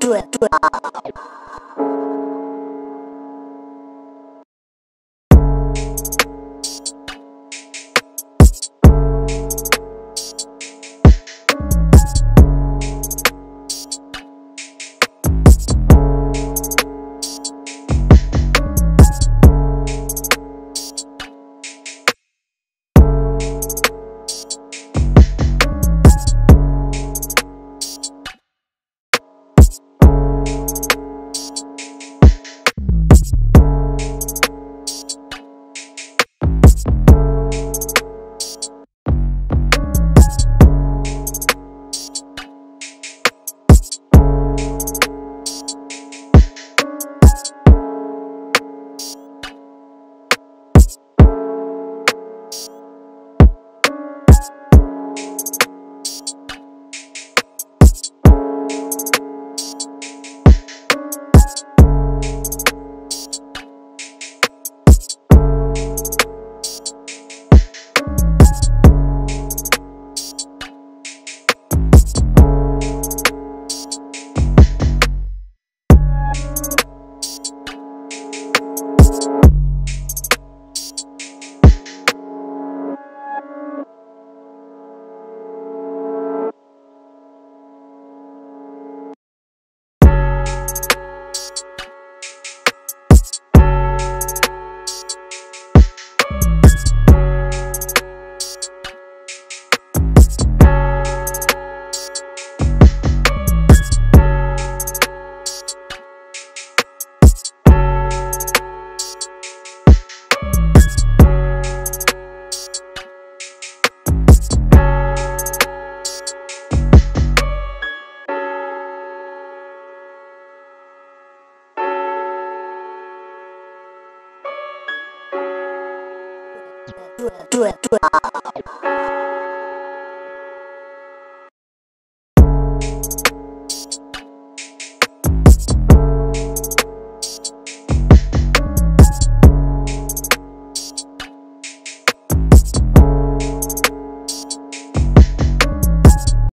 对对。对 对对对。